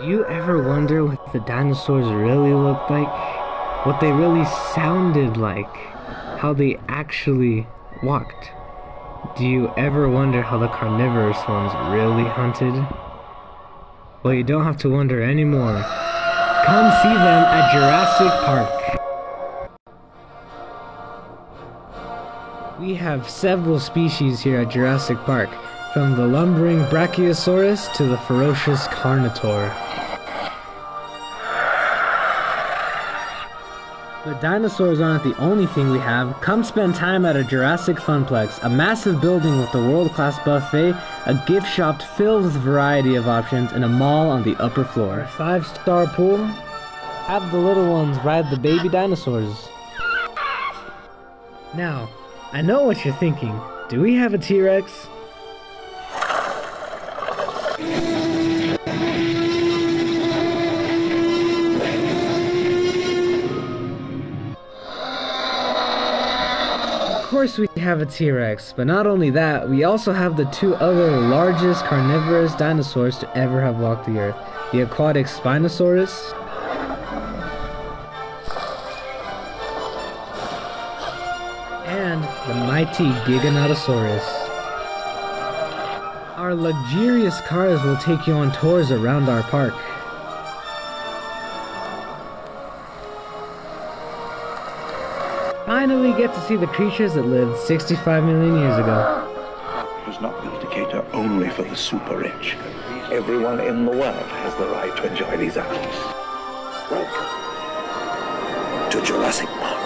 Do you ever wonder what the dinosaurs really looked like? What they really sounded like? How they actually walked? Do you ever wonder how the carnivorous ones really hunted? Well, you don't have to wonder anymore. Come see them at Jurassic Park. We have several species here at Jurassic Park, from the lumbering Brachiosaurus to the ferocious Carnotaur. But dinosaurs aren't the only thing we have. Come spend time at a Jurassic Funplex, a massive building with a world-class buffet, a gift shop filled with variety of options, and a mall on the upper floor. Five-star pool? Have the little ones ride the baby dinosaurs. Now, I know what you're thinking. Do we have a T-Rex? Course we have a T-Rex, but not only that, we also have the two other largest carnivorous dinosaurs to ever have walked the earth. The aquatic Spinosaurus and the mighty Giganotosaurus. Our luxurious cars will take you on tours around our park. Finally get to see the creatures that lived 65 million years ago. It was not built to cater only for the super rich. Everyone in the world has the right to enjoy these animals. Welcome to Jurassic Park.